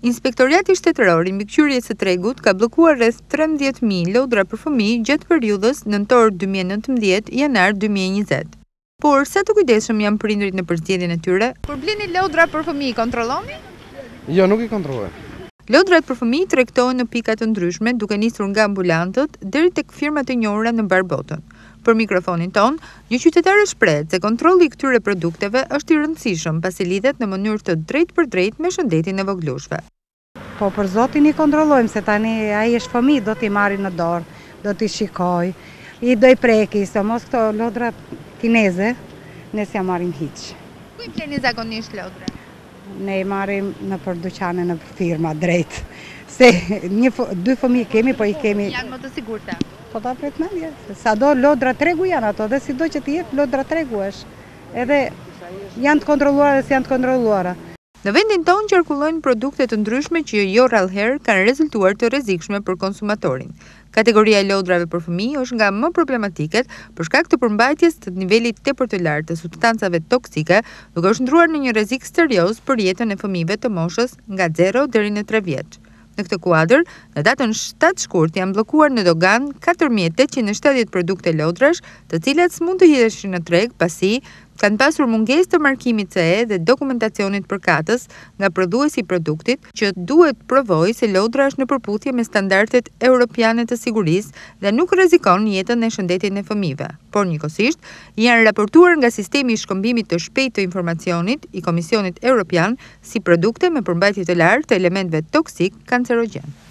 Inspektoriati Shtetëror i Mbikëqyrjes së Tregut ka bllokuar rreth trembëdhjetë mijë lodra për fëmijë gjatë periudhës nëntor dy mijë e nëntëmbëdhjetë, janar dy mijë e njëzet. Por, sa të kujdesshëm janë prindërit në përzgjedhjen e tyre? Kur blini lodra për fëmijë, i kontrolloni? Jo, nuk i kontrolloj. Lodrat për fëmijë tregtohen në pika të ndryshme, duke nisur nga ambulantët, deri tek firma të njohura në mbarë botën. Për mikrofonin tonë, një qytetare shprehet se kontrolli i këtyre produkteve është i rëndësishëm pasi lidhet në mënyrë të drejtpërdrejtë me shëndetin e vogëlushve. Po për zotin i kontrollojmë se tani ai është fëmijë do t'i marri në dorë, do t'i shikojë, i do t'i preki, se mos këto lodrat kineze ne s'ia marrim hiç. Ku i blini zakonisht lodrat? Ne i marrim nëpër dyqane, nëpër firma drejt. Se një dy fëmijë kemi, po i kemi. Janë më të sigurta. Po ta pret mendja. Sado lodra tregu janë ato dhe sido që të jetë lodra tregu është. Edhe janë të kontrolluara dhe s'janë të kontrolluara. Në vendin tonë qarkullojnë produkte të ndryshme që jo rrallëherë kanë rezultuar të rrezikshme për konsumatorin. Kategoria e lodrave për fëmijë është nga më problematiket për shkak të përmbajtjes të nivelit tepër të lartë të substancave toksike, duke u shndërruar në një rrezik serioz për jetën e fëmijëve të moshës nga zero deri në tre vjeç. Në këtë kuadër, në datën shtatë shkurt janë bllokuar në doganë katër mijë e tetëqind e shtatëdhjetë produkte lodrash, të cilat s'mund të hidheshin në treg pasi kanë pasur mungesë të markimit CE dhe dokumentacionit përkatës nga prodhuesi i produktit, që duhet të provojë se lodra është në përputhje me standardet europiane të sigurisë dhe nuk rrezikon jetën e shëndetin e fëmijëve, por njëkohësisht janë raportuar nga sistemi i shkëmbimit të shpejtë të informacionit i Komisionit Europian si produkte me përmbajtje të lartë të elementëve toksikë kancerogjenë.